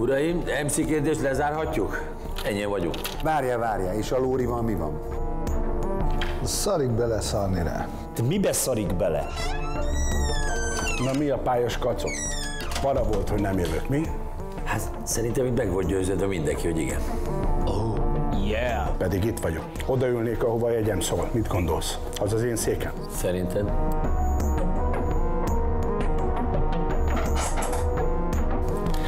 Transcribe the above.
Uraim, MC kérdést lezárhatjuk? Ennyi vagyunk. Várja, várja, és a Lórival mi van? Szarik bele szarni rá. Te mibe szarik bele? Na mi a pályos kacok? Para volt, hogy nem jövök, mi? Hát szerintem itt meg volt győződve mindenki, hogy igen. Yeah. Pedig itt vagyok. Odaülnék, ahova jegyem szól. Mit gondolsz? Az az én székem? Szerinted?